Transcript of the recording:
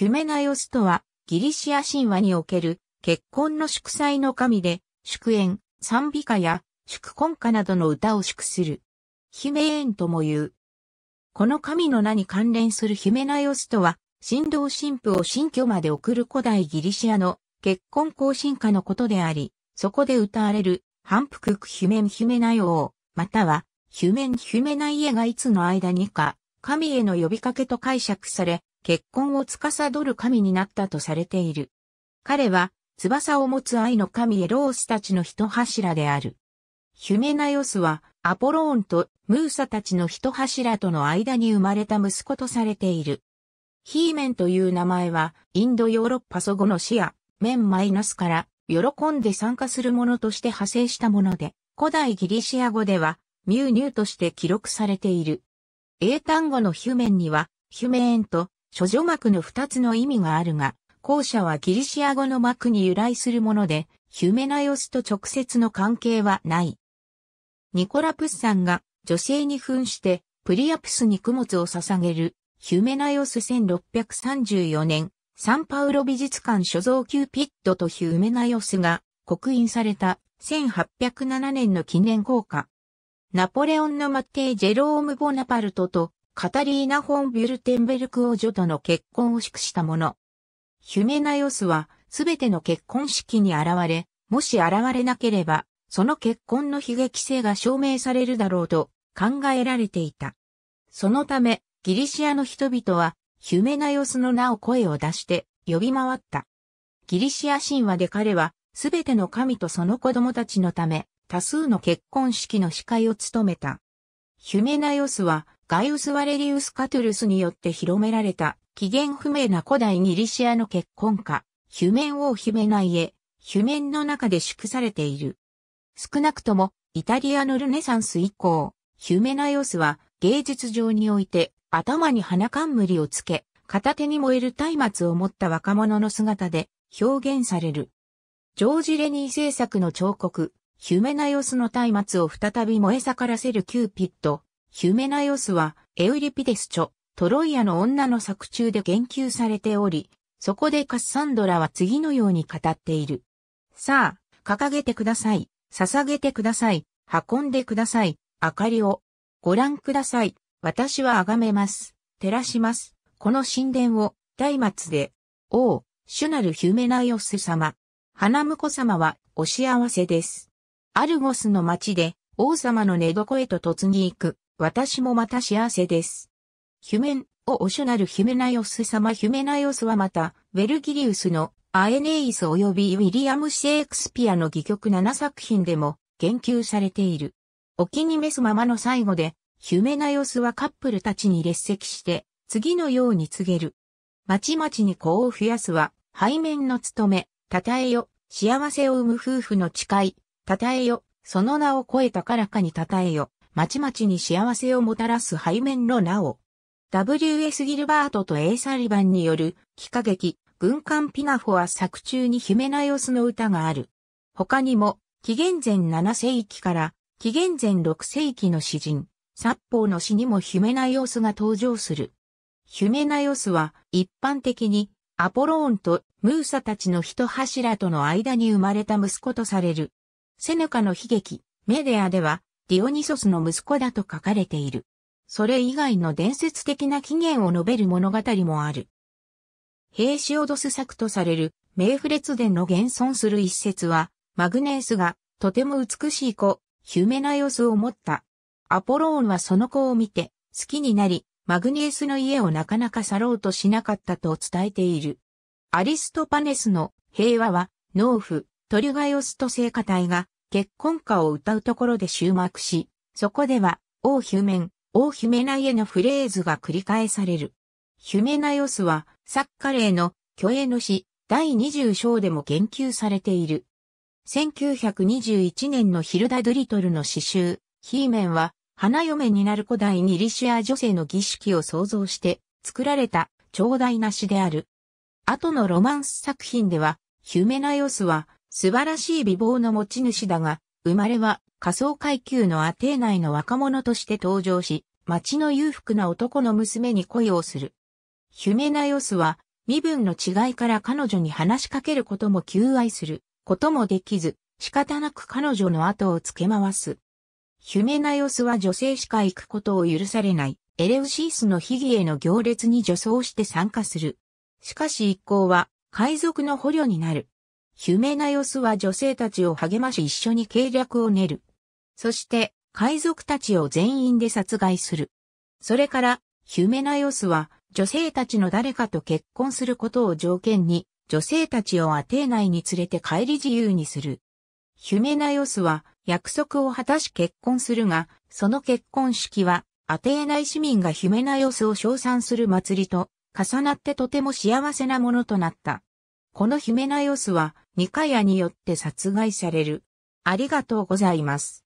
ヒュメナヨスとは、ギリシア神話における結婚の祝祭の神で、祝宴、賛美歌や祝婚歌などの歌を祝する。ヒメエンとも言う。この神の名に関連するヒメナヨスとは、神道神父を新居まで送る古代ギリシアの結婚行進歌のことであり、そこで歌われる反復ヒュメンヒュメナヨー、またはヒュメンヒュメナイエがいつの間にか神への呼びかけと解釈され、結婚を司る神になったとされている。彼は翼を持つ愛の神エロースたちの一柱である。ヒュメナヨスはアポローンとムーサたちの一柱との間に生まれた息子とされている。ヒーメンという名前はインドヨーロッパ祖語の死やメンマイナスから喜んで参加するものとして派生したもので、古代ギリシア語ではミューニューとして記録されている。英単語のヒュメンにはヒュメーンと諸女膜の二つの意味があるが、後者はギリシア語の膜に由来するもので、ヒュメナヨスと直接の関係はない。ニコラ・プッサンが女性に扮してプリアプスに供物を捧げるヒュメナヨス1634年、サンパウロ美術館所蔵キューピッドとヒュメナヨスが刻印された1807年の記念硬貨。ナポレオンのマッテイ・ジェローム・ボナパルトとカタリーナ・フォン・ビュルテンベルク王女との結婚を祝したもの。ヒュメナヨスはすべての結婚式に現れ、もし現れなければ、その結婚の悲劇性が証明されるだろうと考えられていた。そのため、ギリシアの人々は、ヒュメナヨスの名を声を出して呼び回った。ギリシア神話で彼は、すべての神とその子供たちのため、多数の結婚式の司会を務めた。ヒュメナヨスは、ガイウス・ワレリウス・カトゥルスによって広められた、起源不明な古代ギリシアの結婚歌、ヒュメン王ヒュメナイエ、ヒュメンの中で祝されている。少なくとも、イタリアのルネサンス以降、ヒュメナヨスは芸術上において頭に花冠をつけ、片手に燃える松明を持った若者の姿で表現される。ジョージ・レニー制作の彫刻、ヒュメナヨスの松明を再び燃え盛らせるキューピッド、ヒュメナヨスはエウリピデス著、トロイアの女の作中で言及されており、そこでカッサンドラは次のように語っている。さあ、掲げてください。捧げてください。運んでください。明かりを。ご覧ください。私は崇めます。照らします。この神殿を、松明で。王、主なるヒュメナイオス様。花婿様は、お幸せです。アルゴスの町で、王様の寝床へと嫁ぎ行く。私もまた幸せです。ヒュメン、お、お主なるヒュメナイオス様ヒュメナイオスはまた、ベルギリウスのアエネイス及びウィリアム・シェイクスピアの戯曲7作品でも言及されている。お気に召すままの最後で、ヒュメナヨスはカップルたちに列席して、次のように告げる。まちまちに子を増やすは、背面の務め、たたえよ、幸せを生む夫婦の誓い、たたえよ、その名を超え高らかにたたえよ、まちまちに幸せをもたらす背面の名を。W.S. ギルバートと A. サリバンによる、幾何劇、軍艦ピナフォは作中にヒメナヨスの歌がある。他にも、紀元前7世紀から紀元前6世紀の詩人、殺法の詩にもヒメナヨスが登場する。ヒュメナヨスは一般的にアポローンとムーサたちの一柱との間に生まれた息子とされる。セネカの悲劇、メデアではディオニソスの息子だと書かれている。それ以外の伝説的な起源を述べる物語もある。ヘシオドス作とされるメーフレツ伝の現存する一節は、マグネースがとても美しい子、ヒュメナヨスを持った。アポローンはその子を見て好きになり、マグネースの家をなかなか去ろうとしなかったと伝えている。アリストパネスの平和は、農夫、トリガヨスと聖歌隊が結婚歌を歌うところで終幕し、そこでは、王ヒュメン、王ヒュメナイエのフレーズが繰り返される。ヒュメナヨスは、サッカレーの虚栄の詩第20章でも言及されている。1921年のヒルダ・ドリトルの詩集、ヒーメンは、花嫁になる古代ニリシア女性の儀式を想像して作られた長大な詩である。後のロマンス作品では、ヒュメナヨスは素晴らしい美貌の持ち主だが、生まれは仮想階級のアテー内の若者として登場し、町の裕福な男の娘に恋をする。ヒュメナヨスは身分の違いから彼女に話しかけることも求愛することもできず、仕方なく彼女の後をつけ回す。ヒュメナヨスは女性しか行くことを許されない、エレウシースの秘儀への行列に女装して参加する。しかし一行は、海賊の捕虜になる。ヒュメナヨスは女性たちを励まし一緒に計略を練る。そして、海賊たちを全員で殺害する。それから、ヒュメナヨスは、女性たちの誰かと結婚することを条件に、女性たちをアテー内に連れて帰り自由にする。ヒュメナヨスは約束を果たし結婚するが、その結婚式はアテーナ市民がヒュメナヨスを称賛する祭りと重なってとても幸せなものとなった。このヒメナヨスはニカヤによって殺害される。ありがとうございます。